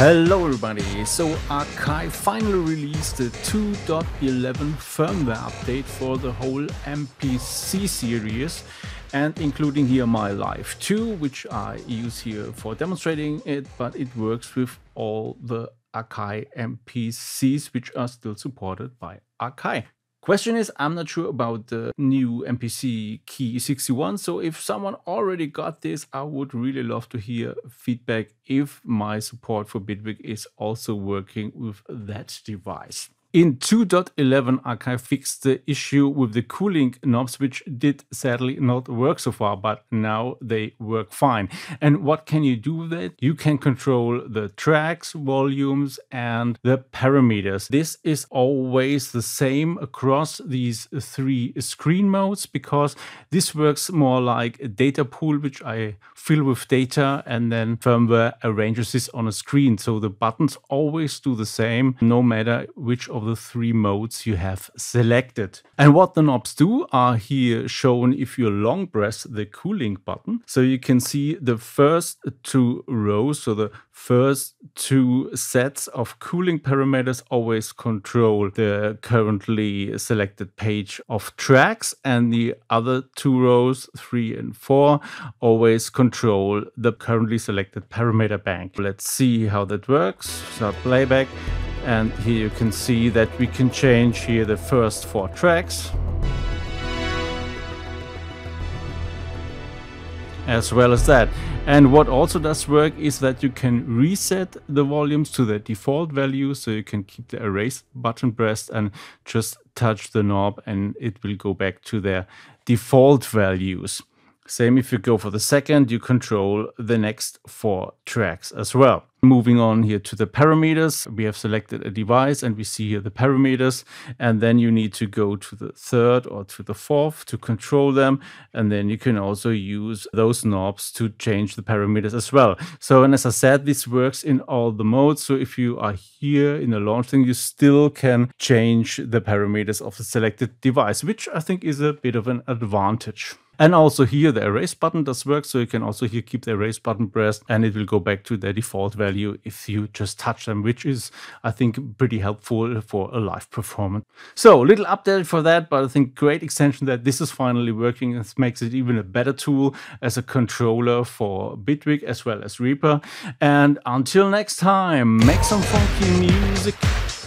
Hello everybody! So Akai finally released the 2.11 firmware update for the whole MPC series and including here my Live 2 which I use here for demonstrating it but it works with all the Akai MPCs which are still supported by Akai. Question is, I'm not sure about the new MPC key 61. So if someone already got this, I would really love to hear feedback if my support for Bitwig is also working with that device. In 2.11, Akai fixed the issue with the Q-Link knobs, which did sadly not work so far, but now they work fine. And what can you do with it? You can control the tracks, volumes, and the parameters. This is always the same across these three screen modes because this works more like a data pool, which I fill with data and then firmware arranges this on a screen. So the buttons always do the same, no matter which of of the three modes you have selected. And what the knobs do are here shown if you long press the Q-Link button. So you can see the first two rows, so the first two sets of Q-Link parameters always control the currently selected page of tracks and the other two rows, three and four, always control the currently selected parameter bank. Let's see how that works. Start playback and here you can see that we can change here the first four tracks. As well as that. And what also does work is that you can reset the volumes to the default value so you can keep the erase button pressed and just touch the knob and it will go back to their default values same if you go for the second you control the next four tracks as well Moving on here to the parameters, we have selected a device and we see here the parameters. And then you need to go to the third or to the fourth to control them. And then you can also use those knobs to change the parameters as well. So, and as I said, this works in all the modes. So if you are here in the launch thing, you still can change the parameters of the selected device, which I think is a bit of an advantage. And also here the erase button does work. So you can also here keep the erase button pressed and it will go back to the default value if you just touch them, which is, I think, pretty helpful for a live performance. So, a little update for that, but I think great extension that this is finally working. It makes it even a better tool as a controller for Bitwig as well as Reaper. And until next time, make some funky music.